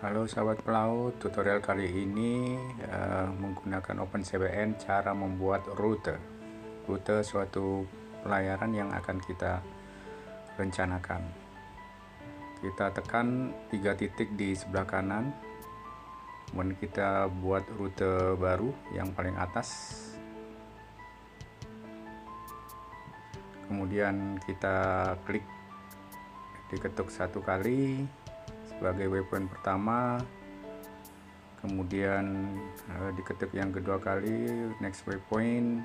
Halo sahabat pelaut, tutorial kali ini uh, menggunakan OpenCBN cara membuat rute. Rute suatu pelayaran yang akan kita rencanakan. Kita tekan tiga titik di sebelah kanan. Kemudian kita buat rute baru yang paling atas. Kemudian kita klik diketuk satu kali sebagai waypoint pertama. Kemudian uh, diketik yang kedua kali next waypoint.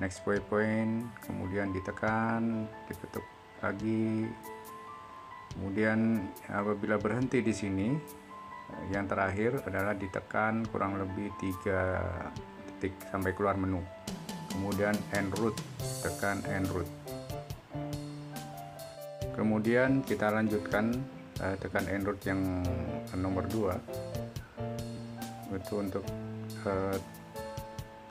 Next waypoint kemudian ditekan diketuk lagi. Kemudian apabila berhenti di sini yang terakhir adalah ditekan kurang lebih tiga titik sampai keluar menu. Kemudian end route tekan end route kemudian kita lanjutkan uh, tekan enroute yang nomor 2 itu untuk uh,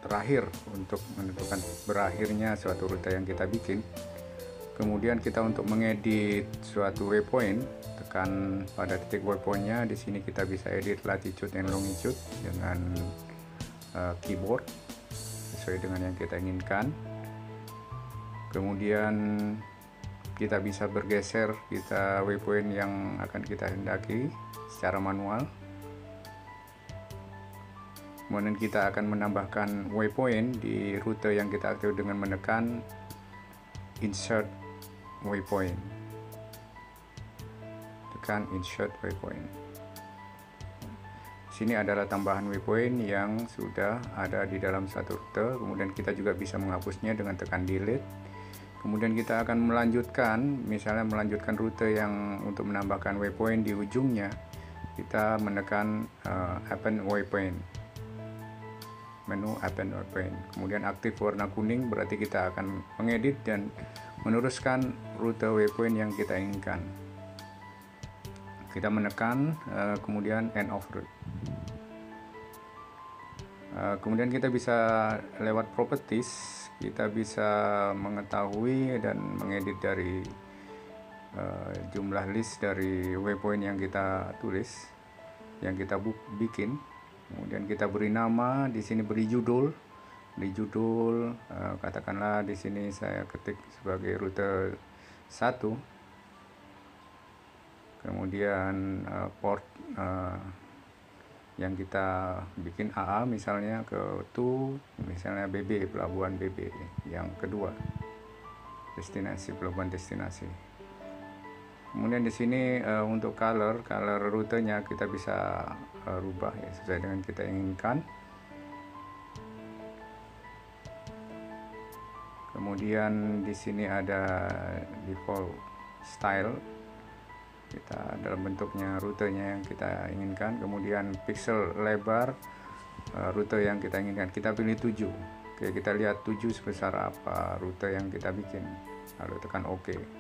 terakhir untuk menentukan berakhirnya suatu rute yang kita bikin. Kemudian kita untuk mengedit suatu waypoint tekan pada titik waypointnya. Di sini kita bisa edit latitude dan longitude dengan uh, keyboard sesuai dengan yang kita inginkan. Kemudian kita bisa bergeser kita waypoint yang akan kita hendaki secara manual. Kemudian kita akan menambahkan waypoint di rute yang kita aktif dengan menekan insert waypoint. Tekan insert waypoint. Sini adalah tambahan waypoint yang sudah ada di dalam satu rute. Kemudian kita juga bisa menghapusnya dengan tekan delete kemudian kita akan melanjutkan misalnya melanjutkan rute yang untuk menambahkan waypoint di ujungnya kita menekan uh, append waypoint. Menu append waypoint. Kemudian aktif warna kuning berarti kita akan mengedit dan meneruskan rute waypoint yang kita inginkan. Kita menekan uh, kemudian end of route. Uh, kemudian kita bisa lewat properties kita bisa mengetahui dan mengedit dari uh, jumlah list dari waypoint yang kita tulis yang kita bikin. Kemudian kita beri nama di sini beri judul. Di judul uh, katakanlah di sini saya ketik sebagai rute 1 kemudian uh, port uh, yang kita bikin AA misalnya ke tu misalnya BB pelabuhan BB yang kedua destinasi pelabuhan destinasi. Kemudian di sini uh, untuk color color rutenya kita bisa uh, rubah ya sesuai dengan kita inginkan. Kemudian di sini ada default style kita dalam bentuknya rutenya yang kita inginkan. Kemudian pixel lebar uh, rute yang kita inginkan. Kita pilih 7 oke kita lihat 7 sebesar apa rute yang kita bikin. Lalu tekan OK